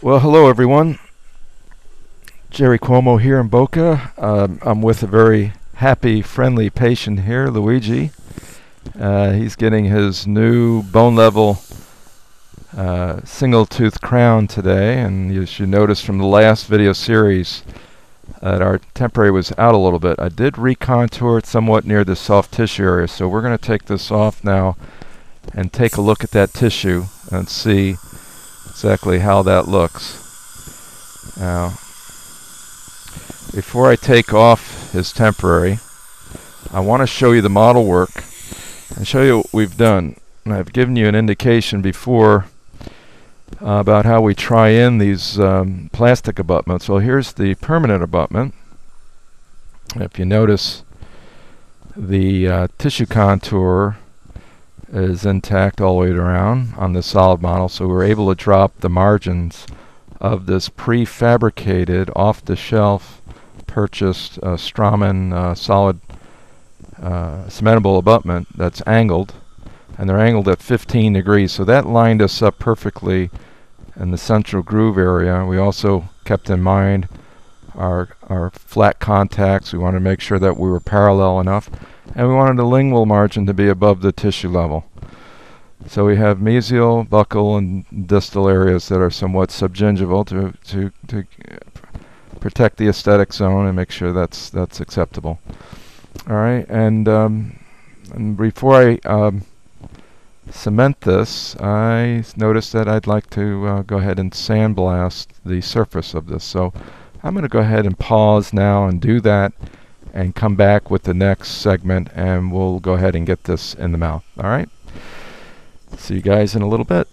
Well, hello everyone. Jerry Cuomo here in Boca. Um, I'm with a very happy, friendly patient here, Luigi. Uh, he's getting his new bone level uh, single tooth crown today, and as you noticed from the last video series, that our temporary was out a little bit. I did recontour it somewhat near the soft tissue area, so we're going to take this off now and take a look at that tissue and see exactly how that looks. Now, before I take off his temporary, I want to show you the model work and show you what we've done. And I've given you an indication before uh, about how we try in these um, plastic abutments. Well, here's the permanent abutment. If you notice, the uh, tissue contour is intact all the way around on the solid model, so we're able to drop the margins of this prefabricated, off-the-shelf, purchased uh, Straumann uh, solid uh, cementable abutment that's angled, and they're angled at 15 degrees, so that lined us up perfectly in the central groove area. We also kept in mind our our flat contacts. We wanted to make sure that we were parallel enough and we wanted the lingual margin to be above the tissue level. So we have mesial, buccal, and distal areas that are somewhat subgingival to, to, to protect the aesthetic zone and make sure that's that's acceptable. All right, and, um, and before I um, cement this, I noticed that I'd like to uh, go ahead and sandblast the surface of this. So I'm going to go ahead and pause now and do that and come back with the next segment and we'll go ahead and get this in the mouth. All right. See you guys in a little bit.